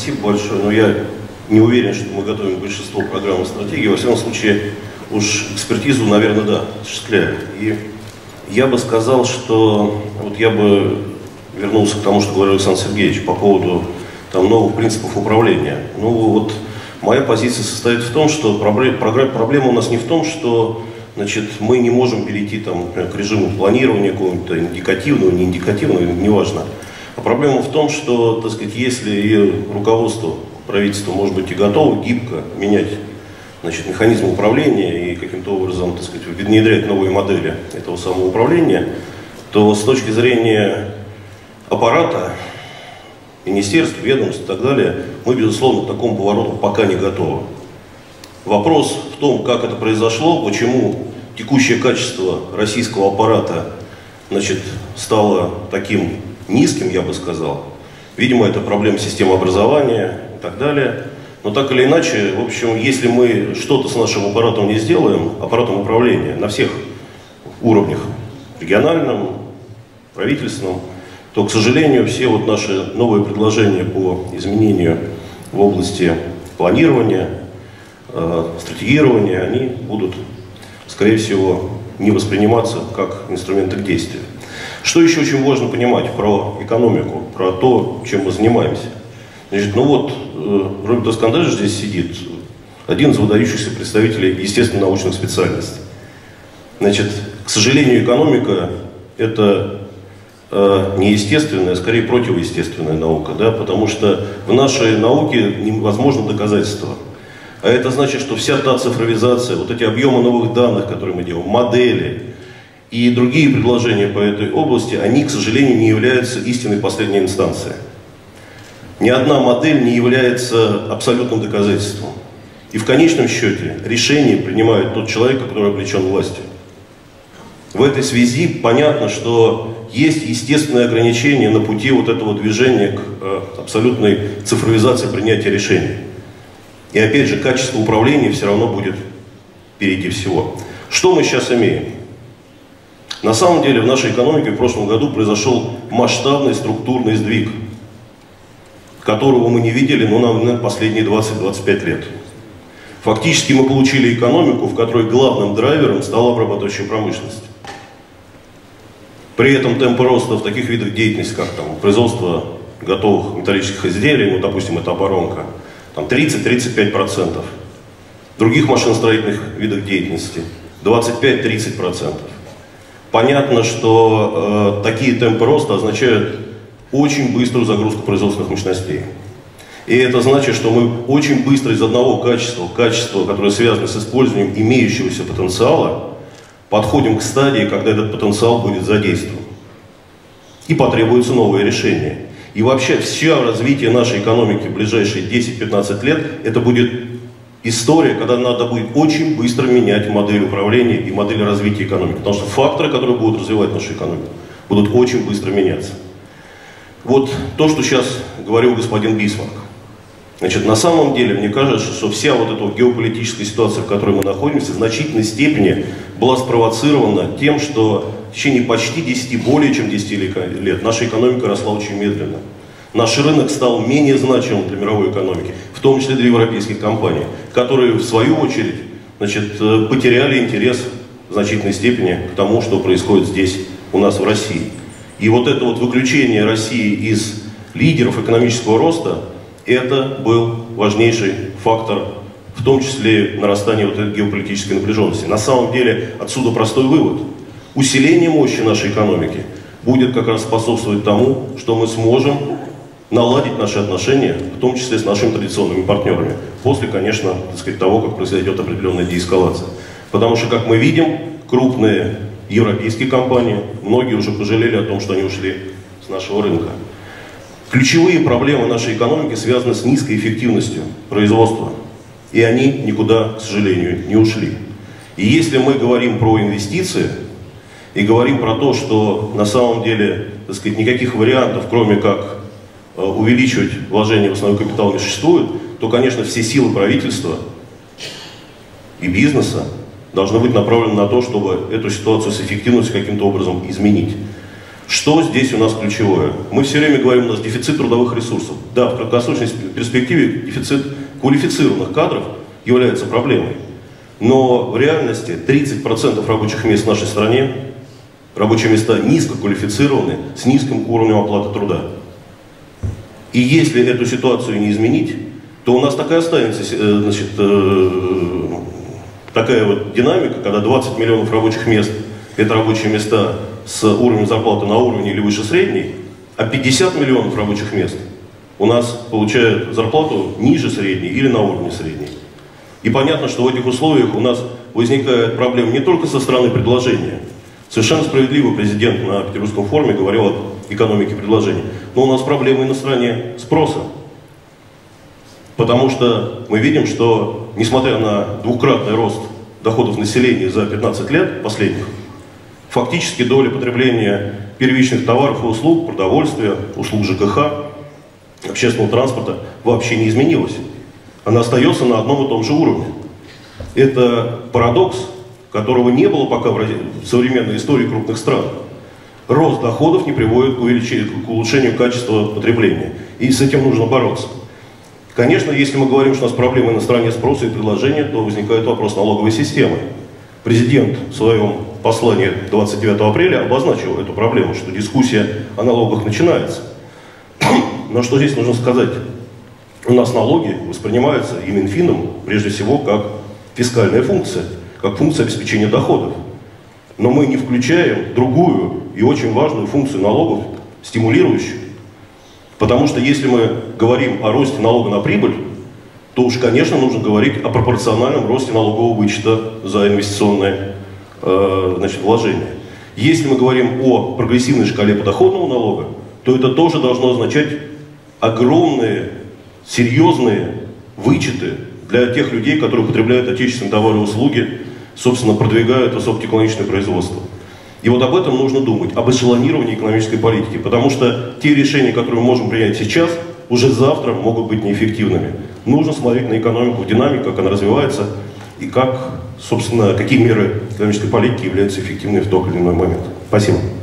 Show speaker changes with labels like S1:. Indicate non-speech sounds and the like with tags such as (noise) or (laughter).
S1: спасибо большое, но я не уверен, что мы готовим большинство программ и стратегий. Во всяком случае, уж экспертизу, наверное, да, осуществляем. И я бы сказал, что вот я бы вернулся к тому, что говорил Александр Сергеевич по поводу там, новых принципов управления. Ну вот моя позиция состоит в том, что проблема у нас не в том, что значит, мы не можем перейти там, например, к режиму планирования какого-то индикативного, не индикативного, неважно. А проблема в том, что, так сказать, если и руководство правительства может быть и готово гибко менять значит, механизм управления и каким-то образом так сказать, внедрять новые модели этого самого управления, то с точки зрения аппарата, министерств, ведомств и так далее, мы, безусловно, к такому повороту пока не готовы. Вопрос в том, как это произошло, почему текущее качество российского аппарата значит, стало таким низким, я бы сказал. Видимо, это проблема системы образования и так далее. Но так или иначе, в общем, если мы что-то с нашим аппаратом не сделаем, аппаратом управления на всех уровнях, региональном, правительственном, то, к сожалению, все вот наши новые предложения по изменению в области планирования, э, стратегирования, они будут, скорее всего, не восприниматься как инструменты к действию. Что еще очень важно понимать про экономику, про то, чем мы занимаемся? Значит, ну вот, э, Роберт Оскандер здесь сидит, один из выдающихся представителей естественно-научных специальностей. Значит, к сожалению, экономика – это э, не естественная, а скорее противоестественная наука, да, потому что в нашей науке невозможно доказательство. А это значит, что вся та цифровизация, вот эти объемы новых данных, которые мы делаем, модели и другие предложения по этой области, они, к сожалению, не являются истинной последней инстанцией. Ни одна модель не является абсолютным доказательством. И в конечном счете решение принимает тот человек, который облечен властью. В этой связи понятно, что есть естественные ограничения на пути вот этого движения к э, абсолютной цифровизации принятия решений. И опять же, качество управления все равно будет впереди всего. Что мы сейчас имеем? На самом деле в нашей экономике в прошлом году произошел масштабный структурный сдвиг – которого мы не видели, ну, наверное, последние 20-25 лет. Фактически мы получили экономику, в которой главным драйвером стала обрабатывающая промышленность. При этом темпы роста в таких видах деятельности, как там, производство готовых металлических изделий, ну, допустим, это оборонка, там 30-35%. В других машиностроительных видах деятельности 25-30%. Понятно, что э, такие темпы роста означают очень быструю загрузку производственных мощностей. И это значит, что мы очень быстро из одного качества, качества, которое связано с использованием имеющегося потенциала, подходим к стадии, когда этот потенциал будет задействован. И потребуется новое решение. И вообще все развитие нашей экономики в ближайшие 10-15 лет, это будет история, когда надо будет очень быстро менять модель управления и модель развития экономики. Потому что факторы, которые будут развивать нашу экономику, будут очень быстро меняться. Вот то, что сейчас говорил господин Бисмарк. Значит, на самом деле, мне кажется, что вся вот эта геополитическая ситуация, в которой мы находимся, в значительной степени была спровоцирована тем, что в течение почти 10, более чем 10 лет наша экономика росла очень медленно. Наш рынок стал менее значимым для мировой экономики, в том числе для европейских компаний, которые в свою очередь значит, э, потеряли интерес в значительной степени к тому, что происходит здесь у нас в России. И вот это вот выключение России из лидеров экономического роста, это был важнейший фактор, в том числе нарастания вот этой геополитической напряженности. На самом деле отсюда простой вывод. Усиление мощи нашей экономики будет как раз способствовать тому, что мы сможем наладить наши отношения, в том числе с нашими традиционными партнерами, после, конечно, так сказать, того, как произойдет определенная деэскалация. Потому что, как мы видим, крупные европейские компании, многие уже пожалели о том, что они ушли с нашего рынка. Ключевые проблемы нашей экономики связаны с низкой эффективностью производства. И они никуда, к сожалению, не ушли. И если мы говорим про инвестиции и говорим про то, что на самом деле так сказать, никаких вариантов, кроме как увеличивать вложения в основной капитал не существует, то, конечно, все силы правительства и бизнеса должны быть направлены на то, чтобы эту ситуацию с эффективностью каким-то образом изменить. Что здесь у нас ключевое? Мы все время говорим, у нас дефицит трудовых ресурсов. Да, в краткосрочной перспективе дефицит квалифицированных кадров является проблемой. Но в реальности 30% рабочих мест в нашей стране, рабочие места низкоквалифицированные, с низким уровнем оплаты труда. И если эту ситуацию не изменить, то у нас такая останется э, значит, э, такая вот динамика, когда 20 миллионов рабочих мест – это рабочие места с уровнем зарплаты на уровне или выше средней, а 50 миллионов рабочих мест у нас получают зарплату ниже средней или на уровне средней. И понятно, что в этих условиях у нас возникает проблема не только со стороны предложения. Совершенно справедливо президент на Петербургском форуме говорил об экономике предложения. Но у нас проблемы и на стороне спроса. Потому что мы видим, что несмотря на двукратный рост доходов населения за 15 лет последних, фактически доля потребления первичных товаров и услуг, продовольствия, услуг ЖКХ, общественного транспорта вообще не изменилась. Она остается на одном и том же уровне. Это парадокс, которого не было пока в современной истории крупных стран. Рост доходов не приводит к, к улучшению качества потребления. И с этим нужно бороться. Конечно, если мы говорим, что у нас проблемы на стороне спроса и предложения, то возникает вопрос налоговой системы. Президент в своем послании 29 апреля обозначил эту проблему, что дискуссия о налогах начинается. (clears throat) Но что здесь нужно сказать? У нас налоги воспринимаются и Минфином прежде всего как фискальная функция, как функция обеспечения доходов. Но мы не включаем другую и очень важную функцию налогов, стимулирующую. Потому что если мы говорим о росте налога на прибыль, то уж, конечно, нужно говорить о пропорциональном росте налогового вычета за инвестиционные э, значит, вложения. Если мы говорим о прогрессивной шкале подоходного налога, то это тоже должно означать огромные, серьезные вычеты для тех людей, которые потребляют отечественные товары и услуги, собственно, продвигают высокотехнологичное производство. И вот об этом нужно думать, об эшелонировании экономической политики, потому что те решения, которые мы можем принять сейчас, уже завтра могут быть неэффективными. Нужно смотреть на экономику, динамику, как она развивается, и как, собственно, какие меры экономической политики являются эффективными в тот или иной момент. Спасибо.